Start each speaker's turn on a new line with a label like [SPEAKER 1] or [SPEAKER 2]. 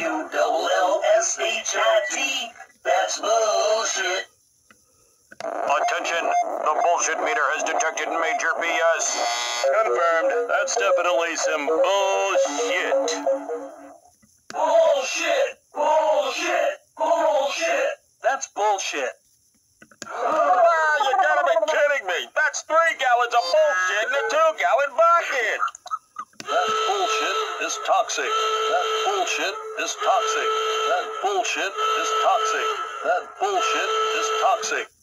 [SPEAKER 1] W-L-L-S-H-I-T. That's bullshit. Attention, the bullshit meter has detected major BS.
[SPEAKER 2] Confirmed, that's definitely some bullshit.
[SPEAKER 3] Bullshit! Bullshit! Bullshit!
[SPEAKER 2] That's bullshit.
[SPEAKER 1] Ah, you gotta be kidding me! That's three gallons of bullshit in a two
[SPEAKER 2] gallon bucket! Is toxic. That bullshit is toxic. That bullshit is toxic. That bullshit is toxic.